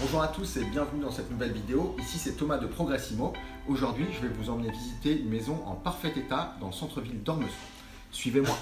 Bonjour à tous et bienvenue dans cette nouvelle vidéo. Ici c'est Thomas de Progressimo. Aujourd'hui je vais vous emmener visiter une maison en parfait état dans le centre-ville d'Ormesson. Suivez-moi.